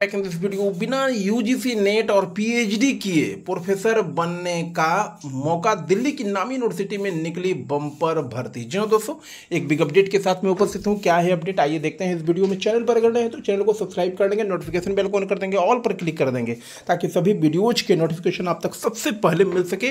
Back in this video बिना UGC NET और PhD किए प्रोफेसर बनने का मौका दिल्ली की नामी यूनिवर्सिटी में निकली बम्पर भर्ती। जी हाँ दोस्तों, एक बिग अपडेट के साथ मैं उपस्थित हूँ। क्या है अपडेट आइए देखते हैं इस वीडियो में। चैनल पर अगर हैं तो चैनल को सब्सक्राइब कर देंगे नोटिफिकेशन बेल को ऑन कर देंगे ऑल पर क्लिक कर देंगे, ताकि सभी वीडियोज़ के नोटिफिकेशन आप तक सबसे पहले मिल सके।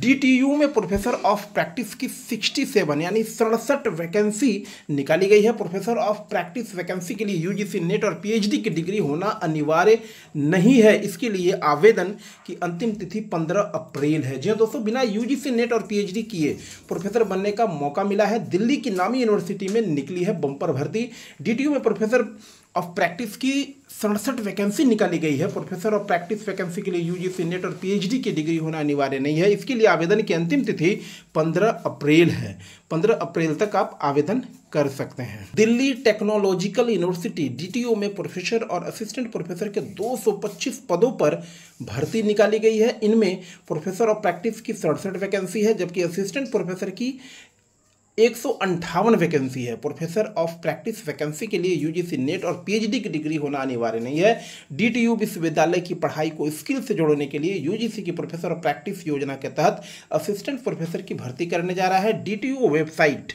डी में प्रोफेसर ऑफ़ प्रैक्टिस की सिक्सटी यानी सड़सठ वैकेंसी निकाली गई है। प्रोफेसर ऑफ़ प्रैक्टिस वैकेंसी के लिए यूजीसी नेट और पीएचडी की डिग्री होना अनिवार्य नहीं है। इसके लिए आवेदन की अंतिम तिथि 15 अप्रैल है। जी हाँ दोस्तों, बिना यूजीसी नेट और पीएचडी किए प्रोफेसर बनने का मौका मिला है। दिल्ली की नामी यूनिवर्सिटी में निकली है बम्पर भर्ती। डीटीयू में प्रोफेसर ऑफ़ प्रैक्टिस की सड़सठ वैकेंसी निकाली गई है। प्रोफेसर ऑफ़ प्रैक्टिस वैकेंसी के लिए यूजीसी नेट और पीएचडी की डिग्री होना अनिवार्य नहीं है। इसके लिए आवेदन की अंतिम तिथि 15 अप्रैल है। 15 अप्रैल तक आप आवेदन कर सकते हैं। दिल्ली टेक्नोलॉजिकल यूनिवर्सिटी डीटीओ में प्रोफेसर और असिस्टेंट प्रोफेसर के 225 पदों पर भर्ती निकाली गई है। इनमें प्रोफेसर ऑफ़ प्रैक्टिस की सड़सठ वैकेंसी है, जबकि असिस्टेंट प्रोफेसर की एक वैकेंसी है। प्रोफेसर ऑफ़ प्रैक्टिस वैकेंसी के लिए यूजीसी नेट और पीएचडी की डिग्री होना अनिवार्य नहीं है। डीटीयू विश्वविद्यालय की पढ़ाई को स्किल से जोड़ने के लिए यूजीसी की प्रोफेसर ऑफ़ प्रैक्टिस योजना के तहत असिस्टेंट प्रोफेसर की भर्ती करने जा रहा है। डीटीयू वेबसाइट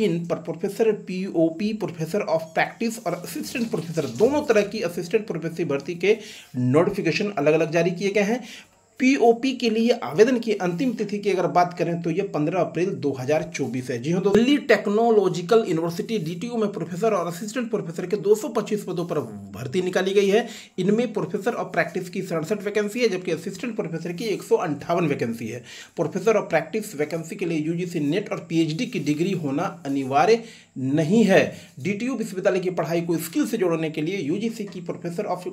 इन पर professor P P professor of practice और असिस्टेंट प्रोफेसर दोनों तरह की असिस्टेंट प्रोफेसर भर्ती के नोटिफिकेशन अलग अलग जारी किए गए हैं। पीओपी के लिए आवेदन की अंतिम तिथि की अगर बात करें तो यह 15 अप्रैल 2024 है। जी हाँ दिल्ली टेक्नोलॉजिकल यूनिवर्सिटी डीटीयू में प्रोफेसर और असिस्टेंट प्रोफेसर के 225 पदों पर भर्ती निकाली गई है। इनमें प्रोफेसर ऑफ़ प्रैक्टिस की सड़सठ वैकेंसी है, जबकि असिस्टेंट प्रोफेसर की एक वैकेंसी है। प्रोफेसर ऑफ़ प्रैक्टिस वैकेंसी के लिए यूजीसी नेट और पीएचडी की डिग्री होना अनिवार्य नहीं है। डीटीयू विश्वविद्यालय की पढ़ाई को स्किल से जोड़ने के लिए यूजीसी की प्रोफेसर ऑफ़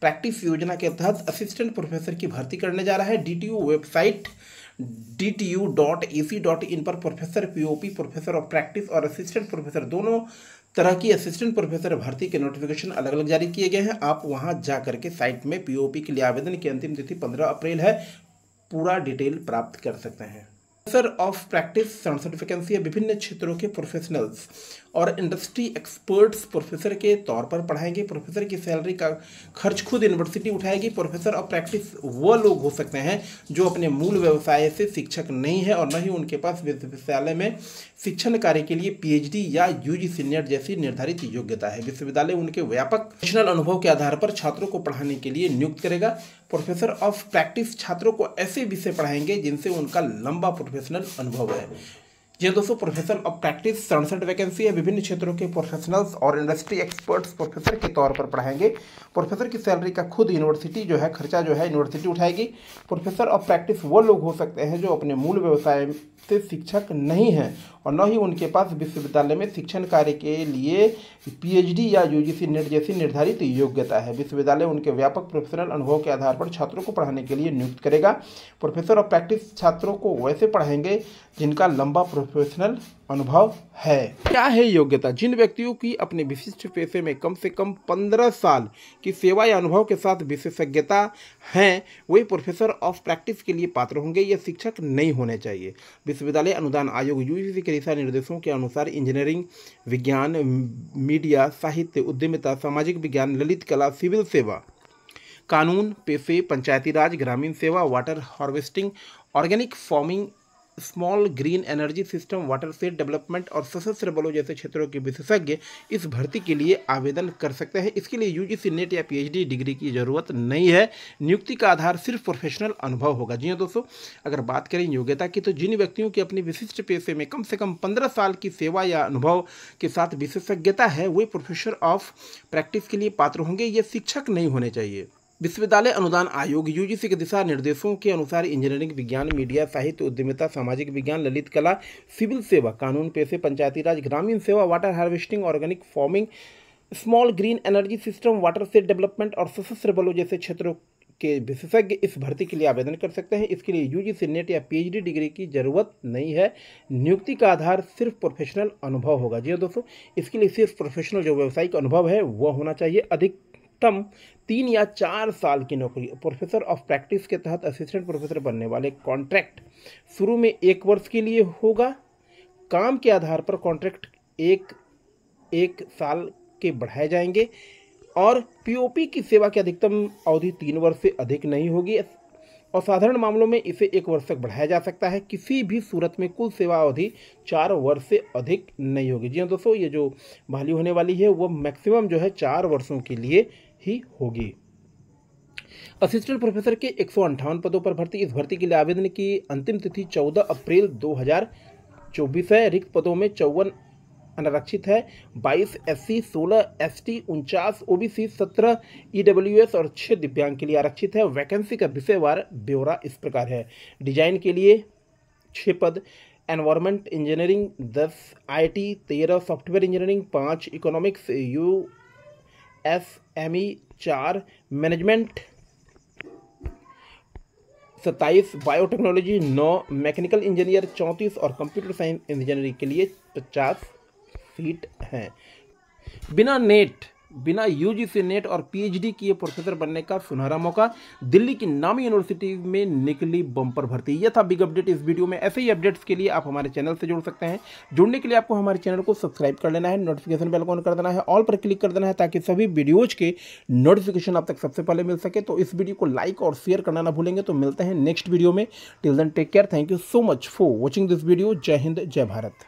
प्रैक्टिस योजना के तहत असिस्टेंट प्रोफेसर की भर्ती करने जा रहा है DTU website D T U dot A C dot in पर professor POP professor of practice और असिस्टेंट प्रोफेसर दोनों तरह की असिस्टेंट प्रोफेसर भर्ती के नोटिफिकेशन अलग अलग जारी किए गए हैं। आप वहाँ जा करके साइट में पीओपी के लिए आवेदन की अंतिम तिथि पंद्रह अप्रैल है। पूरा डिटेल प्राप्त कर सकते हैं। प्रोफेसर ऑफ़ प्रैक्टिस सड़सठ वैकेंसी विभिन्न क्षेत्रों के प्रोफेशनल्स और इंडस्ट्री एक्सपर्ट्स प्रोफेसर के तौर पर पढ़ाएँगे। प्रोफेसर की सैलरी का खर्च खुद यूनिवर्सिटी उठाएगी। प्रोफेसर ऑफ़ प्रैक्टिस वो लोग हो सकते हैं जो अपने मूल व्यवसाय से शिक्षक नहीं है और न ही उनके पास विश्वविद्यालय में शिक्षण कार्य के लिए पीएचडी या यूजीसी नेट जैसी निर्धारित योग्यता है। विश्वविद्यालय उनके व्यापक प्रोफेशनल अनुभव के आधार पर छात्रों को पढ़ाने के लिए नियुक्त करेगा। प्रोफेसर ऑफ़ प्रैक्टिस छात्रों को ऐसे विषय पढ़ाएँगे जिनसे उनका लंबा प्रोफेशनल अनुभव है। जी दोस्तों प्रोफेसर ऑफ़ प्रैक्टिस सड़सठ वैकेंसी है। विभिन्न क्षेत्रों के प्रोफेशनल्स और इंडस्ट्री एक्सपर्ट्स प्रोफेसर के तौर पर पढ़ाएँगे। प्रोफेसर की सैलरी का खुद यूनिवर्सिटी जो है, खर्चा जो है यूनिवर्सिटी उठाएगी। प्रोफेसर ऑफ़ प्रैक्टिस वो लोग हो सकते हैं जो अपने मूल व्यवसाय से शिक्षक नहीं हैं। और न ही उनके पास विश्वविद्यालय में शिक्षण कार्य के लिए पीएचडी या यूजीसी नेट जैसी निर्धारित योग्यता है। विश्वविद्यालय उनके व्यापक प्रोफेशनल अनुभव के आधार पर छात्रों को पढ़ाने के लिए नियुक्त करेगा। प्रोफेसर और प्रैक्टिस छात्रों को वैसे पढ़ाएँगे जिनका लंबा प्रोफेशनल अनुभव है। क्या है योग्यता? जिन व्यक्तियों की अपने विशिष्ट पेशे में कम से कम पंद्रह साल की सेवा या अनुभव के साथ विशेषज्ञता हैं वही प्रोफेसर ऑफ़ प्रैक्टिस के लिए पात्र होंगे या शिक्षक नहीं होने चाहिए। विश्वविद्यालय अनुदान आयोग यूजीसी के दिशा निर्देशों के अनुसार इंजीनियरिंग विज्ञान मीडिया साहित्य, उद्यमिता, सामाजिक विज्ञान, ललित कला, सिविल सेवा, कानून, पेशे, पंचायती राज, ग्रामीण सेवा water harvesting organic farming small green energy system, watershed development और सशस्त्र बलों जैसे क्षेत्रों के विशेषज्ञ इस भर्ती के लिए आवेदन कर सकते हैं। इसके लिए यूजीसी नेट या पीएचडी डिग्री की ज़रूरत नहीं है। नियुक्ति का आधार सिर्फ़ प्रोफेशनल अनुभव होगा। जी हाँ दोस्तों, अगर बात करें योग्यता की तो जिन व्यक्तियों की अपनी विशिष्ट पेशे में कम से कम पंद्रह साल की सेवा या अनुभव के साथ विशेषज्ञता है, वे प्रोफेसर ऑफ़ प्रैक्टिस के लिए पात्र होंगे। ये शिक्षक नहीं होने चाहिए। विश्वविद्यालय अनुदान आयोग यूजीसी के दिशा निर्देशों के अनुसार इंजीनियरिंग विज्ञान, मीडिया, साहित्य, उद्यमिता, सामाजिक विज्ञान, ललित कला, सिविल सेवा, कानून, पेशे, पंचायती राज, ग्रामीण सेवा, water harvesting, organic farming, small green energy system, watershed development और सशस्त्र बलों जैसे क्षेत्रों के विशेषज्ञ इस भर्ती के लिए आवेदन कर सकते हैं। इसके लिए यूजीसी नेट या पीएचडी डिग्री की ज़रूरत नहीं है। नियुक्ति का आधार सिर्फ़ प्रोफेशनल अनुभव होगा। जी हाँ दोस्तों, इसके लिए सिर्फ़ प्रोफेशनल जो व्यावसायिक अनुभव है, वह होना चाहिए। अधिक अधिकतम तीन या चार साल की नौकरी। प्रोफेसर ऑफ़ प्रैक्टिस के तहत असिस्टेंट प्रोफेसर बनने वाले कॉन्ट्रैक्ट शुरू में एक वर्ष के लिए होगा। काम के आधार पर कॉन्ट्रैक्ट एक एक साल के बढ़ाए जाएँगे और पीओपी की सेवा की अधिकतम अवधि तीन वर्ष से अधिक नहीं होगी। और साधारण मामलों में इसे एक वर्ष तक बढ़ाया जा सकता है। किसी भी सूरत में कुल सेवा अवधि चार वर्ष से अधिक नहीं होगी। जी हाँ दोस्तों, ये जो बहाली होने वाली है, वो मैक्सिमम जो है चार वर्षों के लिए ही होगी। असिस्टेंट प्रोफेसर के एक पदों पर भर्ती, इस भर्ती के लिए आवेदन की अंतिम तिथि 14 अप्रैल 2024 है। रिक्त पदों में चौवन अनारक्षित है। 22 एस सी सोलह एस टी उनचास सत्रह ई डब्ल्यू एस और छः दिव्यांग के लिए आरक्षित है। वैकेंसी का विषयवार ब्यौरा इस प्रकार है। डिज़ाइन के लिए छः पद एनवायरमेंट इंजीनियरिंग दस आईटी तेरह, सॉफ्टवेयर इंजीनियरिंग पाँच, economics you, S M E चार, मैनेजमेंट सत्ताईस, बायोटेक्नोलॉजी नौ, मैकेनिकल इंजीनियर चौंतीस और कंप्यूटर साइंस इंजीनियरिंग के लिए पचास। सीट हैं। बिना नेट, बिना यूजीसी नेट और पीएचडी किए प्रोफेसर बनने का सुनहरा मौका, दिल्ली की नामी यूनिवर्सिटी में निकली बम्पर भर्ती। यह था बिग अपडेट। इस वीडियो में ऐसे ही अपडेट्स के लिए आप हमारे चैनल से जुड़ सकते हैं। जुड़ने के लिए आपको हमारे चैनल को सब्सक्राइब कर लेना है, नोटिफिकेशन बेल ऑन कर देना है, ऑल पर क्लिक कर देना है ताकि सभी वीडियोज़ के नोटिफिकेशन आप तक सबसे पहले मिल सके। तो इस वीडियो को लाइक और शेयर करना ना भूलेंगे। तो मिलते हैं नेक्स्ट वीडियो में। Till then take care thank you so much for watching this video जय हिंद जय भारत